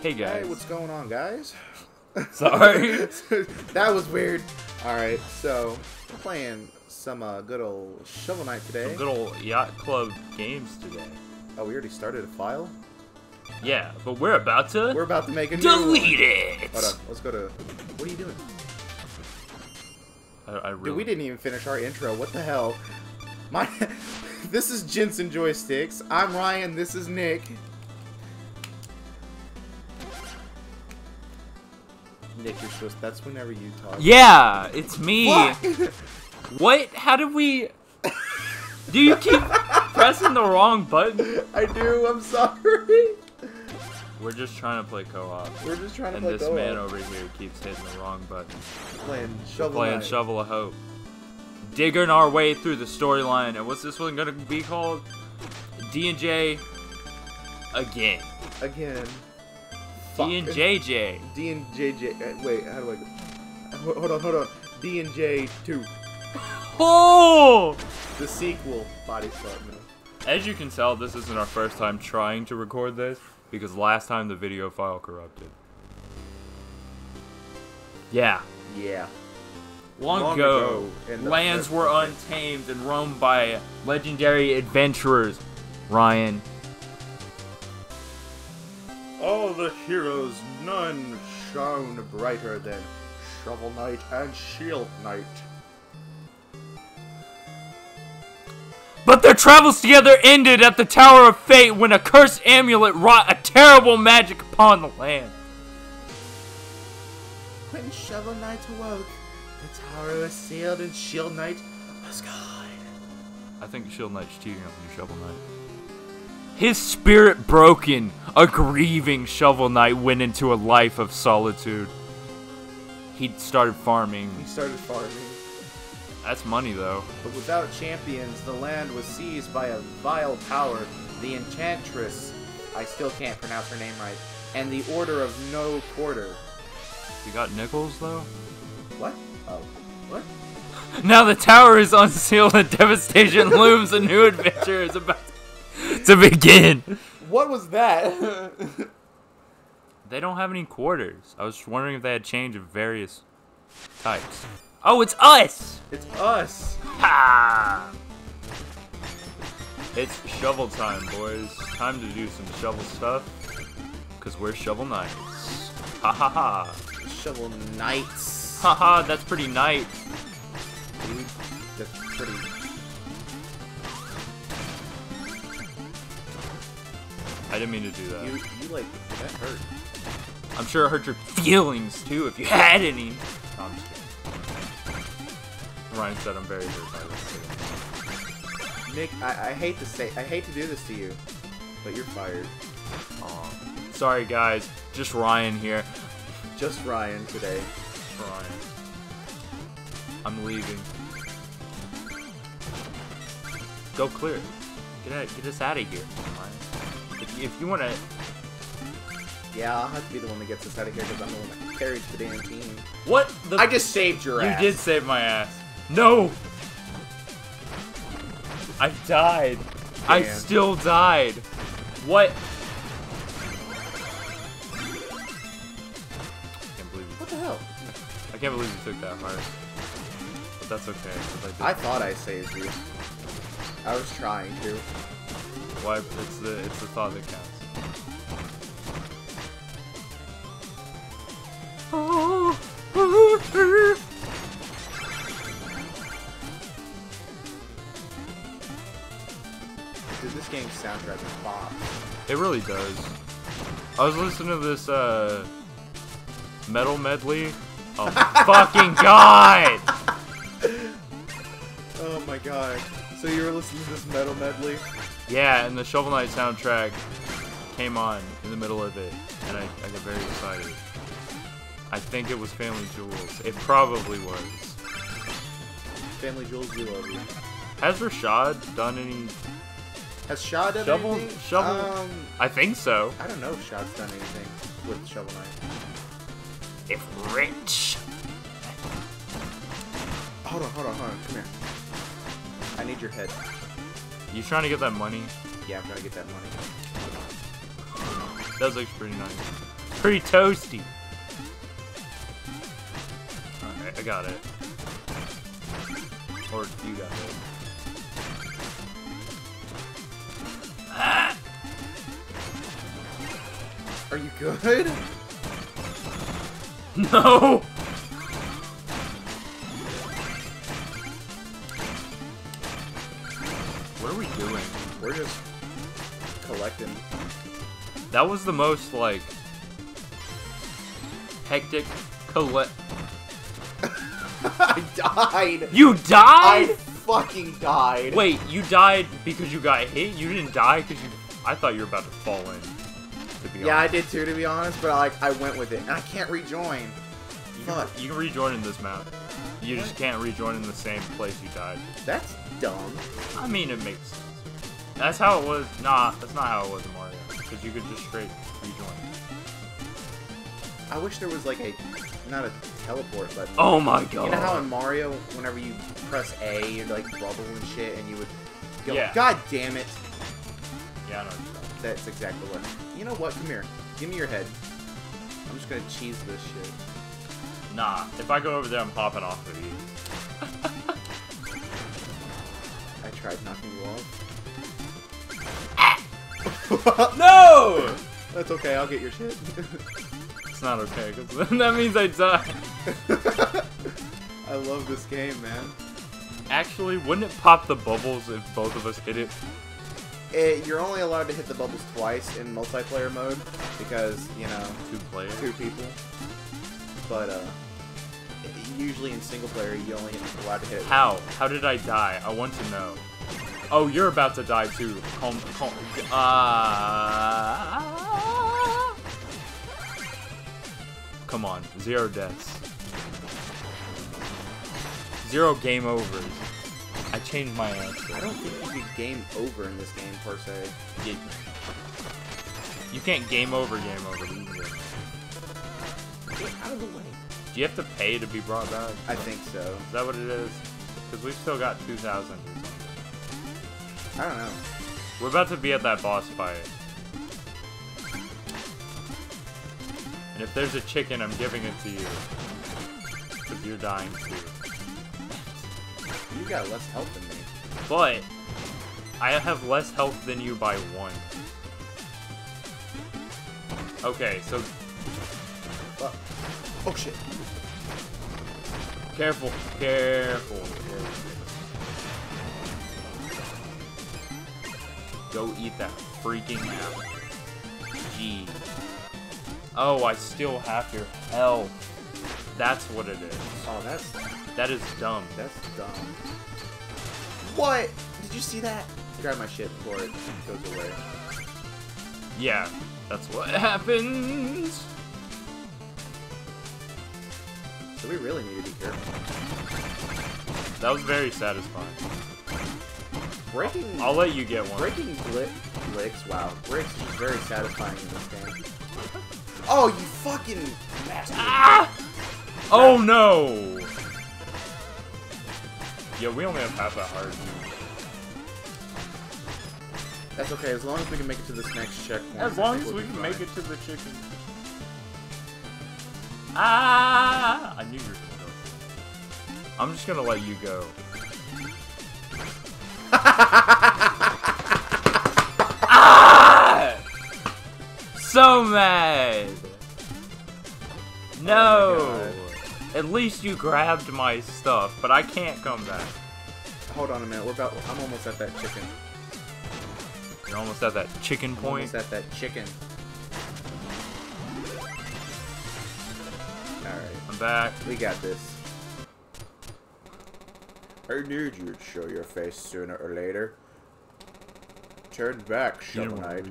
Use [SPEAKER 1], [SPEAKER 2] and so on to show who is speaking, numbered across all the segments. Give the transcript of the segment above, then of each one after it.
[SPEAKER 1] Hey guys.
[SPEAKER 2] Hey, what's going on, guys?
[SPEAKER 1] Sorry.
[SPEAKER 2] that was weird. All right, so we're playing some uh, good old Shovel Knight today.
[SPEAKER 1] Some good old Yacht Club games today.
[SPEAKER 2] Oh, we already started a file.
[SPEAKER 1] Yeah, but we're about to
[SPEAKER 2] We're about to make a new
[SPEAKER 1] delete it.
[SPEAKER 2] Hold on, let's go to. What are you doing?
[SPEAKER 1] I, I really.
[SPEAKER 2] Dude, we didn't even finish our intro. What the hell? My, this is Djents n Joysticks. I'm Ryan. This is Nick. Nick, you're supposed. That's whenever you talk.
[SPEAKER 1] Yeah, it's me.
[SPEAKER 2] What?
[SPEAKER 1] What? How did we? Do you keep pressing the wrong button?
[SPEAKER 2] I do. I'm sorry.
[SPEAKER 1] We're just trying to play co-op,
[SPEAKER 2] We're just trying to
[SPEAKER 1] and
[SPEAKER 2] play
[SPEAKER 1] this
[SPEAKER 2] co-op.
[SPEAKER 1] man over here keeps hitting the wrong button.
[SPEAKER 2] playing
[SPEAKER 1] We're
[SPEAKER 2] Shovel
[SPEAKER 1] playing
[SPEAKER 2] Knight.
[SPEAKER 1] Shovel of Hope. Digging our way through the storyline, and what's this one gonna be called? D and J again.
[SPEAKER 2] again.
[SPEAKER 1] D and JJ.
[SPEAKER 2] D and JJ. uh, Wait, how do I? Go? Hold on, hold on. D and J two.
[SPEAKER 1] Oh!
[SPEAKER 2] The sequel. Body slap. No.
[SPEAKER 1] As you can tell, this isn't our first time trying to record this because last time the video file corrupted. Yeah.
[SPEAKER 2] Yeah.
[SPEAKER 1] Long,
[SPEAKER 2] Long
[SPEAKER 1] ago,
[SPEAKER 2] ago,
[SPEAKER 1] lands were untamed and roamed by legendary adventurers. Ryan.
[SPEAKER 2] All the heroes, none shone brighter than Shovel Knight and Shield Knight.
[SPEAKER 1] But their travels together ended at the Tower of Fate when a cursed amulet wrought a terrible magic upon the land.
[SPEAKER 2] When Shovel Knight awoke, the tower was sealed and Shield Knight was gone.
[SPEAKER 1] I think Shield Knight's cheating on you, Shovel Knight. His spirit broken, a grieving Shovel Knight went into a life of solitude. He started farming.
[SPEAKER 2] He started farming.
[SPEAKER 1] That's money, though.
[SPEAKER 2] But without champions, the land was seized by a vile power, the Enchantress. I still can't pronounce her name right. And the Order of No Quarter.
[SPEAKER 1] You got nickels, though?
[SPEAKER 2] What? Oh. What?
[SPEAKER 1] Now the tower is unsealed and devastation looms. A new adventure is about to begin.
[SPEAKER 2] What was that?
[SPEAKER 1] They don't have any quarters. I was wondering if they had change of various types. Oh, it's us!
[SPEAKER 2] it's us.
[SPEAKER 1] Ha! It's shovel time, boys. Time to do some shovel stuff. Because we're shovel knights. Ha ha ha.
[SPEAKER 2] Shovel Knights.
[SPEAKER 1] Ha ha, that's pretty night.
[SPEAKER 2] Dude, that's pretty.
[SPEAKER 1] I didn't mean to do that.
[SPEAKER 2] You, you like, that hurt.
[SPEAKER 1] I'm sure it hurt your feelings too if you had any. No, I'm just kidding. Ryan said I'm very hurt by this.
[SPEAKER 2] Nick, I, I hate to say, I hate to do this to you, but you're fired.
[SPEAKER 1] Aw. Sorry guys, just Ryan here.
[SPEAKER 2] Just Ryan today.
[SPEAKER 1] Ryan. I'm leaving. Go clear. Get out, get us out of here. If, you want to,
[SPEAKER 2] Yeah, I'll have to be the one that gets us out of here because I'm the one that carries the damn team.
[SPEAKER 1] what the?
[SPEAKER 2] I just saved your
[SPEAKER 1] You
[SPEAKER 2] ass.
[SPEAKER 1] You did save my ass. No! I died. I still died. What? I can't believe
[SPEAKER 2] What the hell?
[SPEAKER 1] I can't believe you took that hard. But that's okay. I.
[SPEAKER 2] I thought I saved you. I was trying to.
[SPEAKER 1] Why? It's the it's the thought that counts.
[SPEAKER 2] Dude, this game's soundtrack is bop.
[SPEAKER 1] It really does. I was listening to this uh metal medley. Oh fucking god!
[SPEAKER 2] Oh my god. So you were listening to this metal medley?
[SPEAKER 1] Yeah, and the Shovel Knight soundtrack came on in the middle of it, and I, I got very excited. I think it was FamilyJules. It probably was.
[SPEAKER 2] FamilyJules, we love you.
[SPEAKER 1] Has Rashad done any?
[SPEAKER 2] Has Shaw done
[SPEAKER 1] Shovel-
[SPEAKER 2] anything?
[SPEAKER 1] Shovel-
[SPEAKER 2] Um,
[SPEAKER 1] I think so.
[SPEAKER 2] I don't know if Shaw's done anything with Shovel Knight.
[SPEAKER 1] If rich.
[SPEAKER 2] Hold on, hold on, hold on. Come here. I need your head.
[SPEAKER 1] You trying to get that money?
[SPEAKER 2] Yeah, I'm trying to get that money.
[SPEAKER 1] That looks pretty nice. pretty toasty. Alright, I got it. Or you got it.
[SPEAKER 2] Are you good?
[SPEAKER 1] No!
[SPEAKER 2] We're just collecting.
[SPEAKER 1] That was the most, like, hectic collect.
[SPEAKER 2] I died.
[SPEAKER 1] You died?!
[SPEAKER 2] I fucking died.
[SPEAKER 1] Wait, you died because you got hit? You didn't die because you. I thought you were about to fall in. To be
[SPEAKER 2] Yeah, I did too, to be honest. But like, I went with it, and I can't rejoin.
[SPEAKER 1] You
[SPEAKER 2] Fuck.
[SPEAKER 1] can, you can rejoin in this map. You just can't rejoin in the same place you died.
[SPEAKER 2] That's dumb.
[SPEAKER 1] I mean, it makes sense. That's how it was. Nah, that's not how it was in Mario. Because you could just straight rejoin.
[SPEAKER 2] I wish there was like a, not a teleport button.
[SPEAKER 1] Oh my god.
[SPEAKER 2] You know how in Mario, whenever you press A, you'd like bubble and shit, and you would go,
[SPEAKER 1] Yeah.
[SPEAKER 2] God damn it.
[SPEAKER 1] Yeah, I know. what you're talking
[SPEAKER 2] That's exactly what. You know what? Come here. Give me your head. I'm just gonna cheese this shit.
[SPEAKER 1] Nah, if I go over there, I'm popping off of you.
[SPEAKER 2] I tried knocking you off.
[SPEAKER 1] No!
[SPEAKER 2] That's okay. I'll get your shit.
[SPEAKER 1] It's not okay, because that means I die.
[SPEAKER 2] I love this game, man.
[SPEAKER 1] Actually, wouldn't it pop the bubbles if both of us hit it?
[SPEAKER 2] It, you're only allowed to hit the bubbles twice in multiplayer mode because you know
[SPEAKER 1] Two players?
[SPEAKER 2] two people. But uh, usually in single player, you only allowed to hit. it
[SPEAKER 1] How? How did I die? I want to know. Oh, you're about to die too. Calm, calm. Uh... Come on, zero deaths. Zero game overs. I changed my answer.
[SPEAKER 2] I don't think you can game over in this game per se.
[SPEAKER 1] You, you can't game over game over either.
[SPEAKER 2] Get out of the way.
[SPEAKER 1] Do you have to pay to be brought back?
[SPEAKER 2] I think so.
[SPEAKER 1] Is that what it is? Because we've still got 2,000 or something.
[SPEAKER 2] I don't know.
[SPEAKER 1] We're about to be at that boss fight. And if there's a chicken, I'm giving it to you. Because you're dying too.
[SPEAKER 2] You got less health than me.
[SPEAKER 1] But, I have less health than you by one. Okay, so
[SPEAKER 2] Fuck. Oh shit.
[SPEAKER 1] careful, careful, Go eat that freaking apple. Gee. Oh, I still have your health. That's what it is.
[SPEAKER 2] Oh, that's
[SPEAKER 1] That is dumb.
[SPEAKER 2] that's dumb. What? Did you see that? Grab my shit before it goes away.
[SPEAKER 1] Yeah, that's what happens.
[SPEAKER 2] So we really need to be careful.
[SPEAKER 1] That was very satisfying.
[SPEAKER 2] Breaking.
[SPEAKER 1] I'll let you get one.
[SPEAKER 2] Breaking bli- blicks, wow. Bricks is very satisfying in this game. Oh, you fucking bastard.
[SPEAKER 1] Ah! Oh no! Yeah, we only have half that hard.
[SPEAKER 2] That's okay, as long as we can make it to this next checkpoint.
[SPEAKER 1] As long as
[SPEAKER 2] we'll
[SPEAKER 1] we
[SPEAKER 2] be
[SPEAKER 1] can make it to the chicken. Ah! I knew you were gonna go. I'm just gonna let you go. Ah! So mad. No.
[SPEAKER 2] Oh
[SPEAKER 1] At least you grabbed my stuff, but I can't come back.
[SPEAKER 2] Hold on a minute, we're about. I'm almost at that chicken.
[SPEAKER 1] You're almost at that chicken
[SPEAKER 2] I'm
[SPEAKER 1] point.
[SPEAKER 2] almost at that chicken. Alright,
[SPEAKER 1] I'm back.
[SPEAKER 2] we got this. I knew you'd show your face sooner or later. Turn back, Shovel Knight.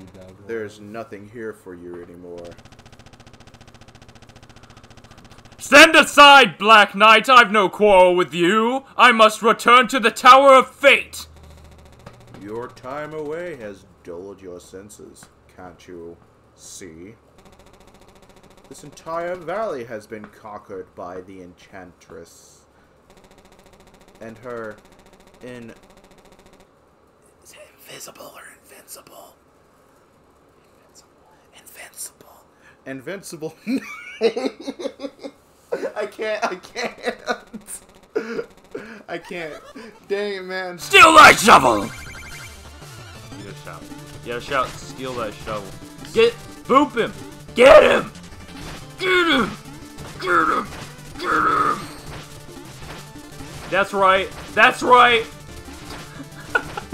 [SPEAKER 2] There's nothing here for you anymore.
[SPEAKER 1] Stand aside, Black Knight! I've no quarrel with you! I must return to the Tower of Fate!
[SPEAKER 2] Your time away has dulled your senses, can't you see? This entire valley has been conquered by the Enchantress. And her in... Is it invisible or invincible? Invincible. Invincible. Invincible. I can't. I can't. I can't. Dang it, man.
[SPEAKER 1] Steal that shovel! You gotta shout. You gotta shout, steal that shovel. Get, boop him! Get him! Get him! Get him! Get him! That's right. That's right.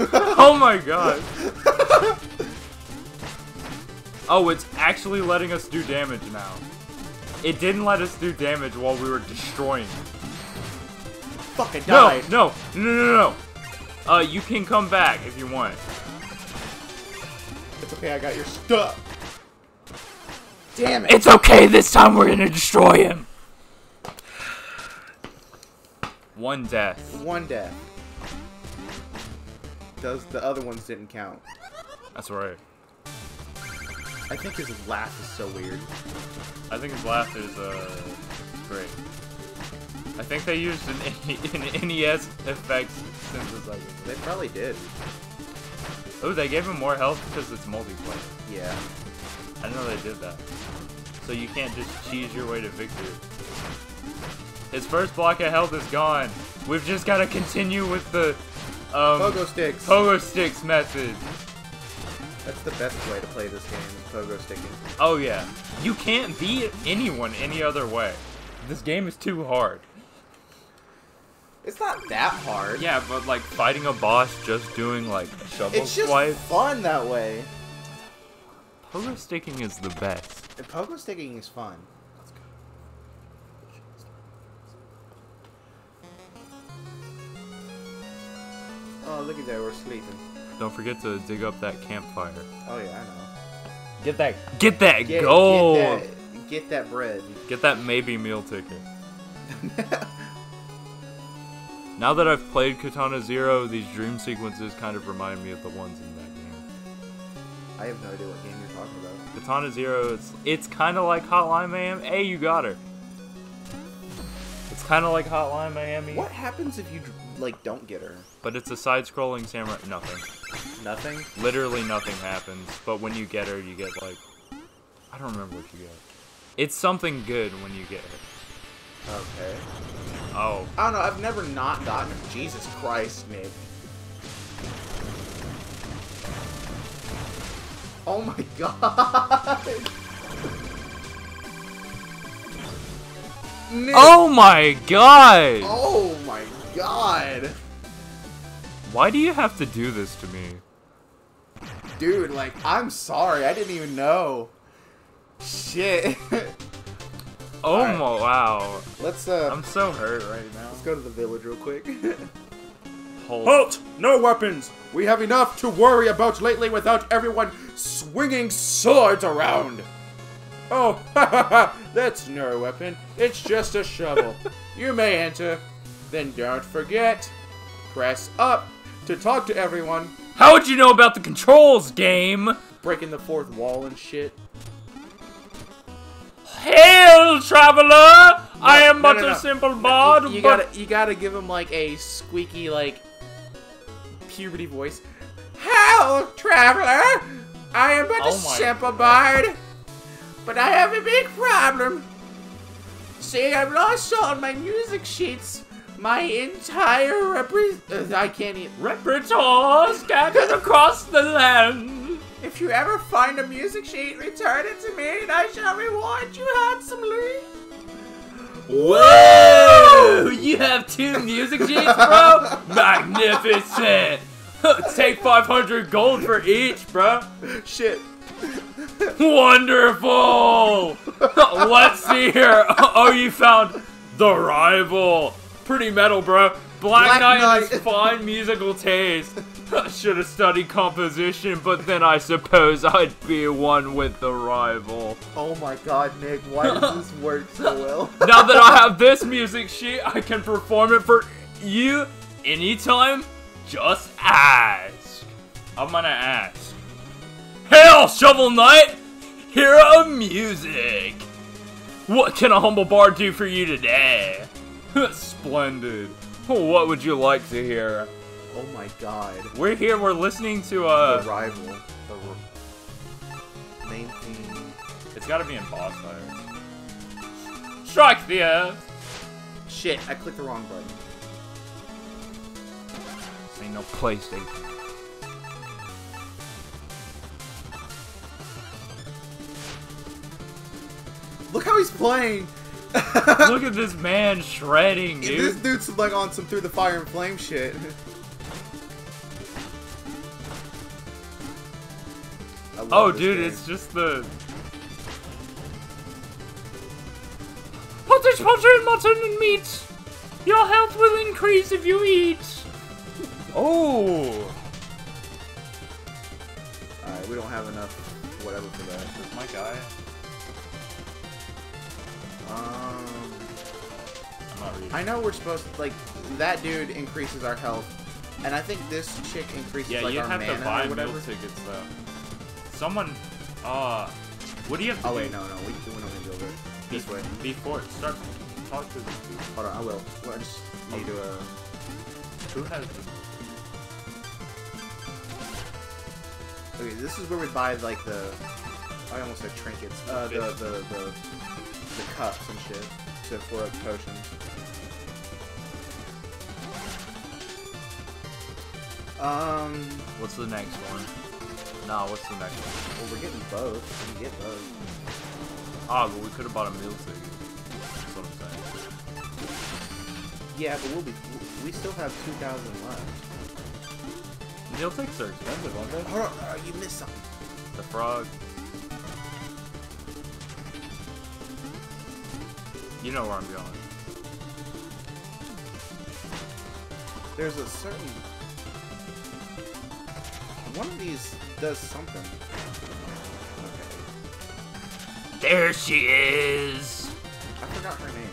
[SPEAKER 1] oh my god. Oh, it's actually letting us do damage now. It didn't let us do damage while we were destroying.
[SPEAKER 2] Fucking
[SPEAKER 1] No,
[SPEAKER 2] died.
[SPEAKER 1] no, no, no, no, no. Uh, you can come back if you want.
[SPEAKER 2] It's okay. I got your stuff. Damn it.
[SPEAKER 1] It's okay. This time we're gonna destroy him. One death.
[SPEAKER 2] One death. Does the other ones didn't count?
[SPEAKER 1] That's right.
[SPEAKER 2] I think his laugh is so weird.
[SPEAKER 1] I think his laugh is uh great. I think they used an, an NES effects synthesizer.
[SPEAKER 2] They probably did.
[SPEAKER 1] Oh, they gave him more health because it's multiplayer.
[SPEAKER 2] Yeah.
[SPEAKER 1] I didn't know they did that. So you can't just cheese your way to victory. His first block of health is gone. We've just got to continue with the um,
[SPEAKER 2] Pogo sticks.
[SPEAKER 1] pogo sticks method.
[SPEAKER 2] That's the best way to play this game. Is pogo sticking.
[SPEAKER 1] Oh yeah, you can't beat anyone any other way. This game is too hard.
[SPEAKER 2] It's not that hard.
[SPEAKER 1] Yeah, but like fighting a boss just doing like a shovel
[SPEAKER 2] It's just
[SPEAKER 1] swipe.
[SPEAKER 2] fun that way.
[SPEAKER 1] Pogo sticking is the best.
[SPEAKER 2] And pogo sticking is fun. Oh, look at that. We're sleeping.
[SPEAKER 1] Don't forget to dig up that campfire.
[SPEAKER 2] Oh yeah, I know.
[SPEAKER 1] Get that. Get that
[SPEAKER 2] Get,
[SPEAKER 1] gold.
[SPEAKER 2] Get that, get that bread.
[SPEAKER 1] Get that maybe meal ticket. Now that I've played Katana Zero, these dream sequences kind of remind me of the ones in that game.
[SPEAKER 2] I have no idea what game you're talking about.
[SPEAKER 1] Katana Zero, it's it's kind of like Hotline Miami. Hey, you got her. It's kind of like Hotline Miami,
[SPEAKER 2] What happens if you like don't get her?
[SPEAKER 1] but it's a side-scrolling samurai. Nothing.
[SPEAKER 2] Nothing.
[SPEAKER 1] Literally nothing happens. But when you get her, you get like I don't remember what you get. It's something good when you get her.
[SPEAKER 2] Okay.
[SPEAKER 1] Oh,
[SPEAKER 2] I don't know. I've never not gotten her. Jesus Christ, Nick. Oh my god.
[SPEAKER 1] Oh my god!
[SPEAKER 2] Oh my god.
[SPEAKER 1] Why do you have to do this to me?
[SPEAKER 2] Dude, like, I'm sorry. I didn't even know. Shit.
[SPEAKER 1] Oh
[SPEAKER 2] Alright.
[SPEAKER 1] my wow!
[SPEAKER 2] let's uh
[SPEAKER 1] I'm so hurt right now.
[SPEAKER 2] let's go to the village real quick.
[SPEAKER 1] Hold.
[SPEAKER 2] Halt! No weapons! We have enough to worry about lately without everyone swinging swords around! Oh, ha ha ha! That's no weapon. It's just a shovel. you may enter. Then don't forget, press up to talk to everyone,
[SPEAKER 1] How would you know about the controls, game?
[SPEAKER 2] breaking the fourth wall and shit.
[SPEAKER 1] Hail, traveler! I am
[SPEAKER 2] no,
[SPEAKER 1] but
[SPEAKER 2] no,
[SPEAKER 1] a
[SPEAKER 2] no.
[SPEAKER 1] simple bard,
[SPEAKER 2] you, you
[SPEAKER 1] but
[SPEAKER 2] gotta you gotta give him like a squeaky like puberty voice. Hello, traveler. I am but
[SPEAKER 1] Oh
[SPEAKER 2] a simple bard, but I have a big problem. See, I've lost all my music sheets. My entire repre- uh, I can't even.
[SPEAKER 1] repertoire scattered across the land.
[SPEAKER 2] If you ever find a music sheet, return it to me, and I shall reward you handsomely.
[SPEAKER 1] Whoa! You have two music sheets, bro? Magnificent! Take 500 gold for each, bro.
[SPEAKER 2] Shit.
[SPEAKER 1] Wonderful! Let's see here. Oh, you found the rival. Pretty metal, bro. Black,
[SPEAKER 2] Black
[SPEAKER 1] Knight
[SPEAKER 2] Knight.
[SPEAKER 1] has fine musical taste. Should have studied composition, but then I suppose I'd be one with the rival.
[SPEAKER 2] Oh my god, Nick, why does this work so well?
[SPEAKER 1] Now that I have this music sheet, I can perform it for you anytime. Just ask. I'm gonna ask. Hail, Shovel Knight! Hero of music! What can a humble bard do for you today? Splendid. What would you like to hear?
[SPEAKER 2] Oh my god.
[SPEAKER 1] We're here, we're listening to,
[SPEAKER 2] The
[SPEAKER 1] uh...
[SPEAKER 2] rival. Main theme.
[SPEAKER 1] It's gotta be in boss fights. Strike the earth!
[SPEAKER 2] Shit, I clicked the wrong button.
[SPEAKER 1] This ain't no PlayStation.
[SPEAKER 2] Look how he's playing.
[SPEAKER 1] Look at this man shredding, dude.
[SPEAKER 2] This dude's like on some through the fire and flame shit.
[SPEAKER 1] Oh, dude,
[SPEAKER 2] game.
[SPEAKER 1] it's just the. Pottage, potter, and mutton, and meat. Your health will increase if you eat. Oh.
[SPEAKER 2] Alright, we don't have enough whatever for that.
[SPEAKER 1] My guy?
[SPEAKER 2] Um,
[SPEAKER 1] not.
[SPEAKER 2] I know we're supposed to, like, that dude increases our health, and I think this chick increases,
[SPEAKER 1] Yeah,
[SPEAKER 2] like, our
[SPEAKER 1] have
[SPEAKER 2] mana
[SPEAKER 1] to buy meal tickets though. Someone, uh, what do you have to
[SPEAKER 2] Oh,
[SPEAKER 1] do
[SPEAKER 2] wait, no, no, we, we don't need to go there. This way.
[SPEAKER 1] before start? Talk to the dude.
[SPEAKER 2] Hold on, I will. Well, I just need to, uh...
[SPEAKER 1] Who has the?
[SPEAKER 2] Okay, this is where we buy, like, the... I almost said trinkets. Uh, the, the, the, the cups and shit. To for, like, potions. Um...
[SPEAKER 1] What's the next one? Nah, what's the next one?
[SPEAKER 2] Well, we're getting both. We can get both.
[SPEAKER 1] Ah, but we could have bought a meal ticket. That's what I'm saying.
[SPEAKER 2] Yeah, but we'll be... We still have 2,000 left.
[SPEAKER 1] Meal tickets are expensive, aren't they?
[SPEAKER 2] Hold on, uh, you missed something.
[SPEAKER 1] The frog. You know where I'm going.
[SPEAKER 2] There's a certain... One of these does something. Okay.
[SPEAKER 1] There she is.
[SPEAKER 2] I forgot her name.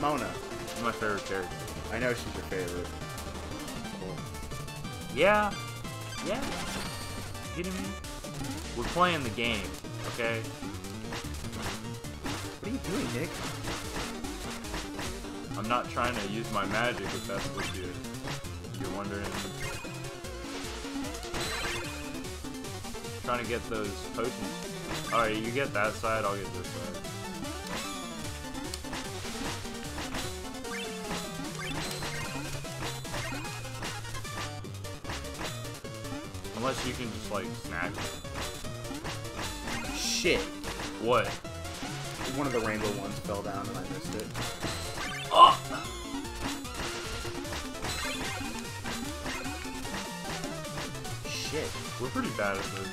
[SPEAKER 2] Mona.
[SPEAKER 1] She's my favorite character.
[SPEAKER 2] I know she's your favorite. Cool.
[SPEAKER 1] Yeah. Yeah. You kidding me? We're playing the game, okay?
[SPEAKER 2] What are you doing, Nick?
[SPEAKER 1] I'm not trying to use my magic if that's what you, you're wondering. Trying to get those potions. Alright, you get that side, I'll get this side. Unless you can just like snag it.
[SPEAKER 2] Shit.
[SPEAKER 1] What?
[SPEAKER 2] One of the rainbow ones fell down and I missed it.
[SPEAKER 1] Pretty bad at this.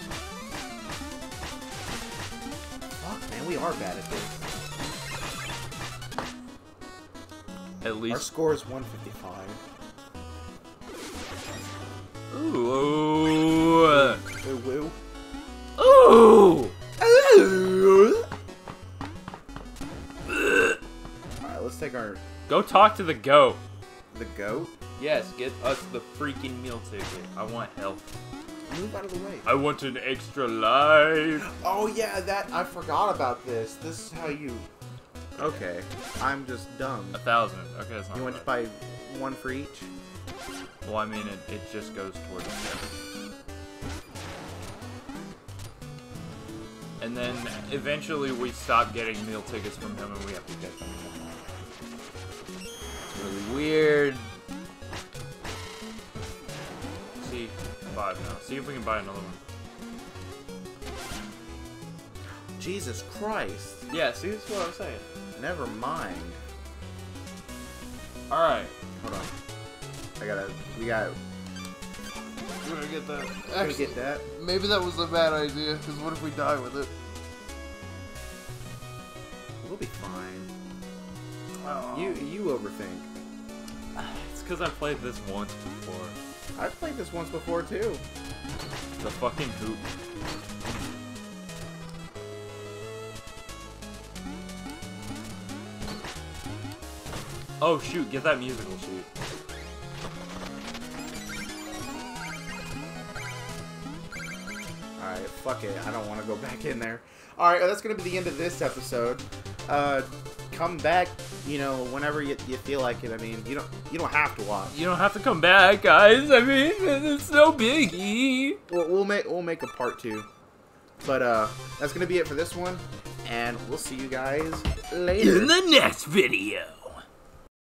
[SPEAKER 2] Fuck, man, we are bad at this.
[SPEAKER 1] At least...
[SPEAKER 2] Our score is 155.
[SPEAKER 1] Ooh.
[SPEAKER 2] Woo woo.
[SPEAKER 1] Ooh.
[SPEAKER 2] Alright, let's take our...
[SPEAKER 1] Go talk to the goat.
[SPEAKER 2] The goat.
[SPEAKER 1] Yes, get us the freaking meal ticket. I want health.
[SPEAKER 2] Move out of the way.
[SPEAKER 1] I want an extra life.
[SPEAKER 2] Oh yeah, that I forgot about this. This is how you. Okay, I'm just dumb.
[SPEAKER 1] A thousand. Okay, that's not
[SPEAKER 2] You want to buy one for each?
[SPEAKER 1] Well, I mean, it, it just goes towards the And then eventually we stop getting meal tickets from him and we have to get them. See if we can buy another one.
[SPEAKER 2] Jesus Christ!
[SPEAKER 1] Yeah, see, that's what I was saying.
[SPEAKER 2] Never mind.
[SPEAKER 1] Alright.
[SPEAKER 2] Hold on. I gotta. We got.
[SPEAKER 3] We're gonna get that.
[SPEAKER 2] We
[SPEAKER 3] Actually,
[SPEAKER 2] get that?
[SPEAKER 3] maybe that was a bad idea, because what if we die with it?
[SPEAKER 2] We'll be fine. You you overthink.
[SPEAKER 1] It's because I played this once before.
[SPEAKER 2] I've played this once before too.
[SPEAKER 1] The fucking hoop. Oh shoot, get that musical sheet.
[SPEAKER 2] Alright, fuck it. I don't want to go back in there. Alright, that's gonna be the end of this episode. Uh, come back, you know, whenever you, you feel like it. I mean, you don't you don't have to watch.
[SPEAKER 1] You don't have to come back, guys. I mean, it's no biggie.
[SPEAKER 2] We'll, we'll make we'll make a part two. But uh, that's gonna be it for this one. and we'll see you guys later.
[SPEAKER 1] In the next video.